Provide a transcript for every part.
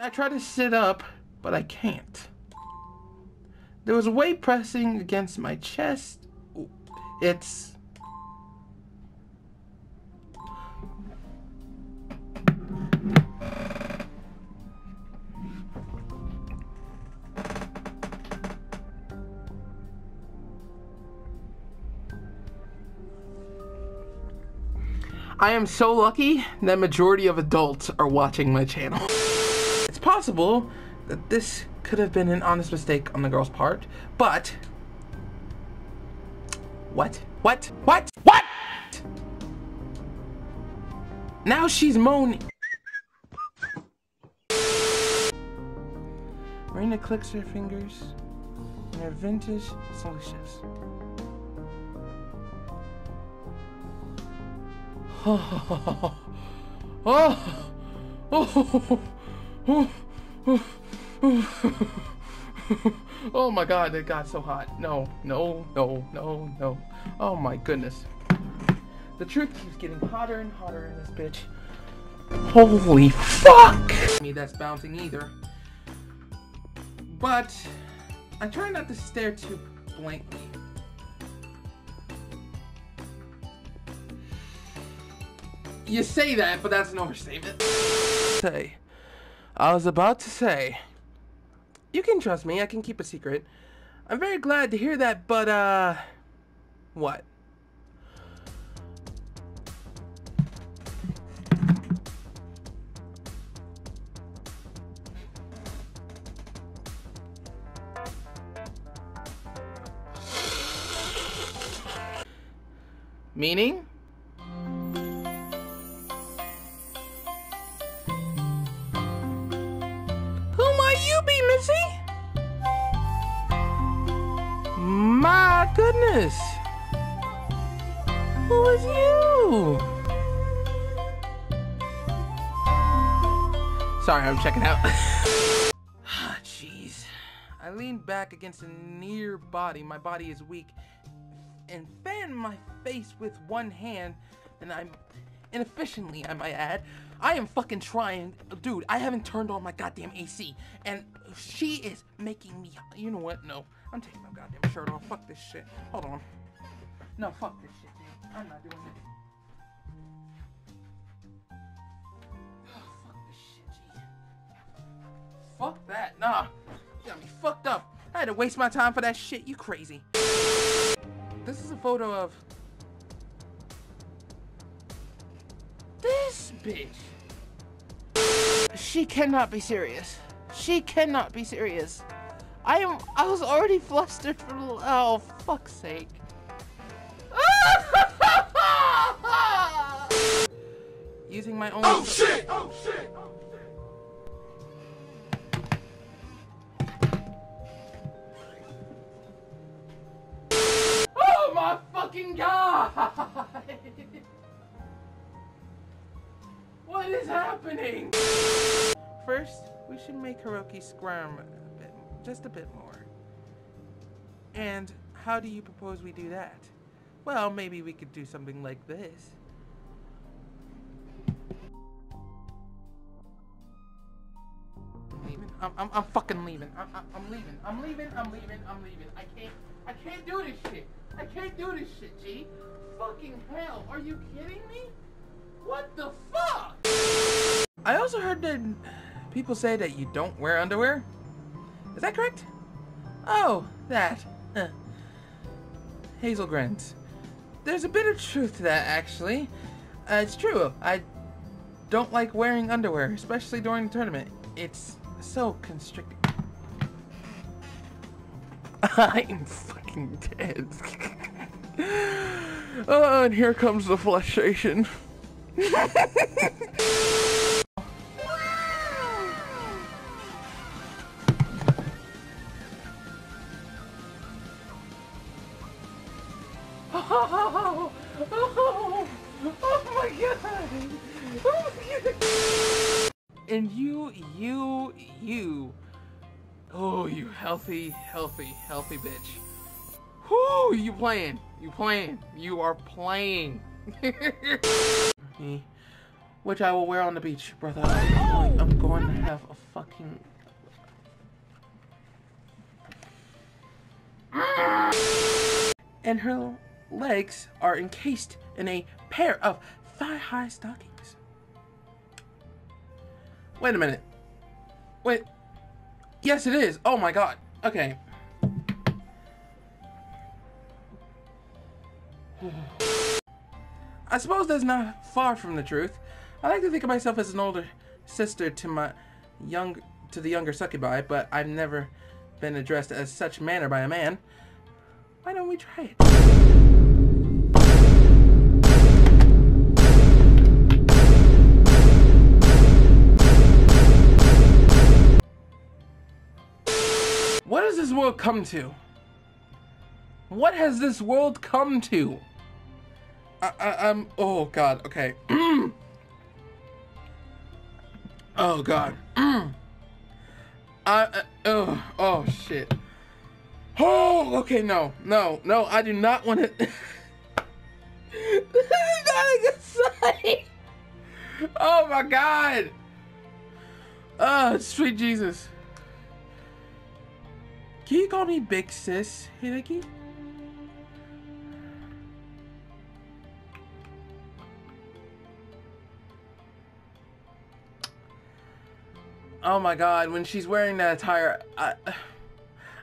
I try to sit up, but I can't. There was a weight pressing against my chest. It's. I am so lucky that majority of adults are watching my channel. It's possible that this could have been an honest mistake on the girl's part, but... What? What? What? What? Now she's moaning. Marina clicks her fingers in her vintage solutions. Oh, oh, oh, oh, my god, it got so hot. No, no, no, no, no. Oh my goodness. The truth keeps getting hotter and hotter in this bitch. Holy fuck! Me that's bouncing either. But I try not to stare too blankly. You say that, but that's an overstatement. Say, I was about to say, you can trust me, I can keep a secret. I'm very glad to hear that, but, uh, what? Meaning? Goodness. Who is you? Sorry, I'm checking out. Ah, Jeez. I lean back against a near body. My body is weak. And fan my face with one hand. And I'm inefficiently, I might add. I am fucking trying. Dude, I haven't turned on my goddamn AC. And she is making me. You know what? No. I'm taking my goddamn shirt off. Fuck this shit. Hold on. No, fuck this shit, dude. I'm not doing. Oh, fuck this. Fuck that. Nah. You got me fucked up. I had to waste my time for that shit. You crazy. This is a photo of bitch. She cannot be serious. She cannot be serious. I am. I was already flustered for. Oh, fuck's sake. Using my own. Oh shit! Oh shit! What is happening? First, we should make Hiroki squirm a bit, just a bit more. And how do you propose we do that? Well, maybe we could do something like this. I'm I'm, I'm fucking leaving. I'm, I'm, I'm leaving. I'm leaving. I'm leaving. I'm leaving. I can't. I can't do this shit. I can't do this shit, G. Fucking hell. Are you kidding me? What the fuck? I also heard that people say that you don't wear underwear. Is that correct? Oh, that. Hazel grins. There's a bit of truth to that, actually. Uh, it's true. I don't like wearing underwear, especially during the tournament. It's so constricting. I'm fucking dead. oh, and here comes the frustration. Oh, oh, oh my god! Oh my god! And you, you, you. Oh, you healthy, healthy, healthy bitch. Whoo, you playing. You playing. You are playing. Which I will wear on the beach, brother. I'm going, I'm going to have a fucking. And her legs are encased in a pair of thigh-high stockings. Wait a minute. Wait. Yes, it is. Oh my god. Okay. I suppose that's not far from the truth. I like to think of myself as an older sister to my young to the younger succubi, but I've never been addressed as such manner by a man. Why don't we try it? World come to? What has this world come to? I, I, I'm. Oh God. Okay. oh God. I. Uh, oh. Oh shit. Oh. Okay. No. No. No. I do not want to. this is not a good sign. Oh my God. Oh, sweet Jesus. Can you call me Big Sis, Hideki? Oh my god, when she's wearing that attire, I,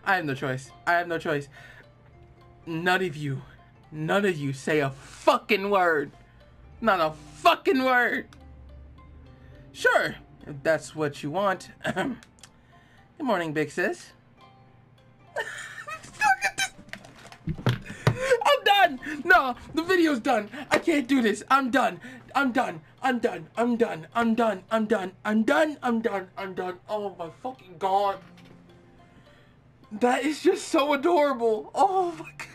I have no choice. I have no choice. None of you, none of you say a fucking word. Not a fucking word. Sure, if that's what you want. Good morning, Big Sis. I'm done. No, the video's done. I can't do this. I'm done. I'm done. I'm done. I'm done. I'm done. I'm done. I'm done. I'm done. I'm done. Oh my fucking god. That is just so adorable. Oh my god.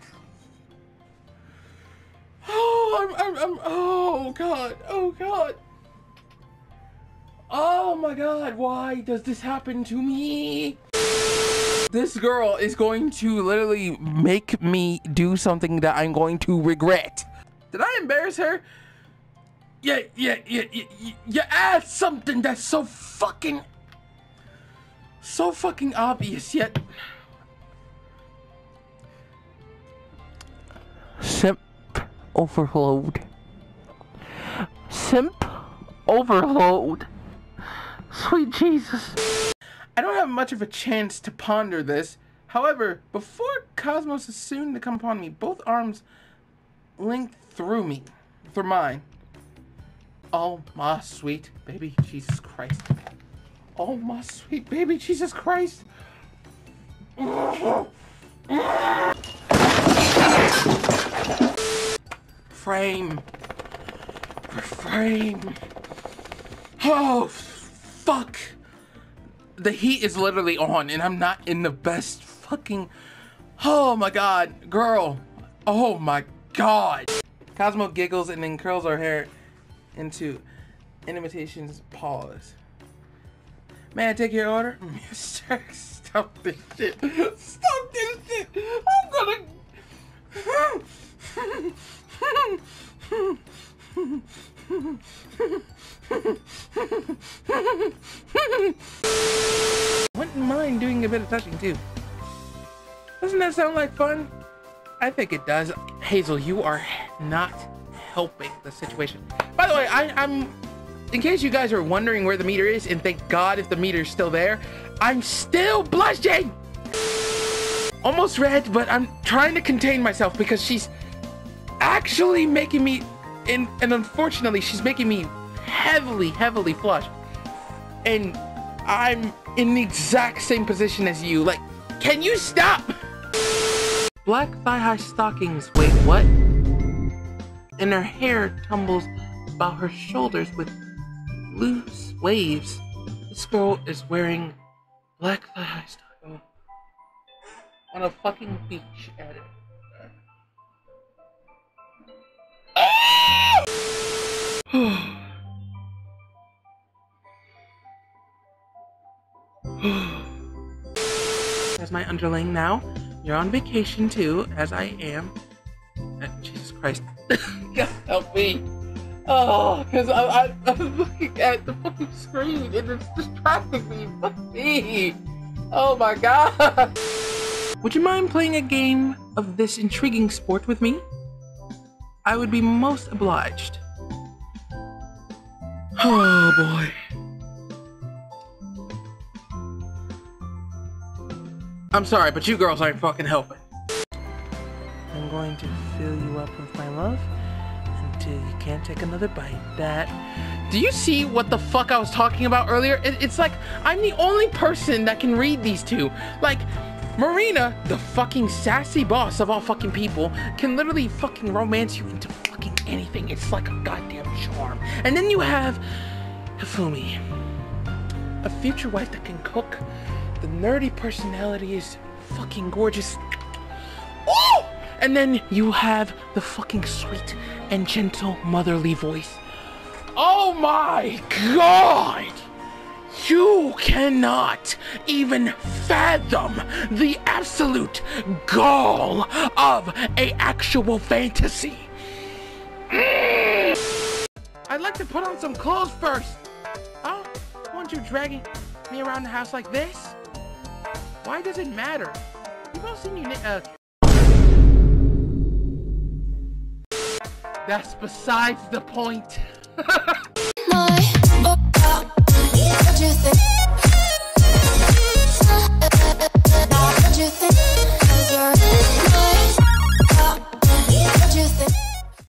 Oh, I'm, I'm, I'm, oh god. Oh god. Oh my god. Why does this happen to me? This girl is going to literally make me do something that I'm going to regret. Did I embarrass her? Yeah, yeah, yeah, yeah, yeah, you add something that's so fucking, so fucking obvious yet. Simp overload. Simp overload. Sweet Jesus. I don't have much of a chance to ponder this. However, before Cosmos is soon to come upon me, both arms link through me, through mine. Oh my sweet baby Jesus Christ. Oh my sweet baby Jesus Christ. Frame. Frame. Oh, fuck the heat is literally on and I'm not in the best fucking Oh my god, girl. Oh my god. Cosmo giggles and then curls her hair into an imitation's pause. May I take your order? Mister, stop this shit. Stop this shit. I'm gonna Wouldn't mind doing a bit of touching too. Doesn't that sound like fun? I think it does. Hazel, you are not helping the situation. By the way, I, I'm, in case you guys are wondering where the meter is, and thank God if the meter's still there, I'm still blushing! Almost red, but I'm trying to contain myself because she's actually making me, and, and unfortunately, she's making me heavily, heavily flush. And I'm in the exact same position as you. Like, can you stop? Black thigh-high stockings. Wait, what? And her hair tumbles about her shoulders with loose waves. This girl is wearing black thigh-high stockings on a fucking beach at. As my underling now, you're on vacation too, as I am. Uh, Jesus Christ. God help me. Oh, because I, I'm looking at the fucking screen and it's distracting me. Fuck me. Oh my god. Would you mind playing a game of this intriguing sport with me? I would be most obliged. Oh boy. I'm sorry, but you girls aren't fucking helping. I'm going to fill you up with my love until you can't take another bite. That. Do you see what the fuck I was talking about earlier? It, it's like I'm the only person that can read these two. Like, Marina, the fucking sassy boss of all fucking people, can literally fucking romance you into fucking anything. It's like a goddamn charm. And then you have Hifumi, a future wife that can cook. The nerdy personality is fucking gorgeous. Oh! And then you have the fucking sweet and gentle motherly voice. Oh my god! You cannot even fathom the absolute gall of a actual fantasy. I'd like to put on some clothes first. Oh, want you dragging me around the house like this? Why does it matter? You've all seen you. Uh... That's besides the point.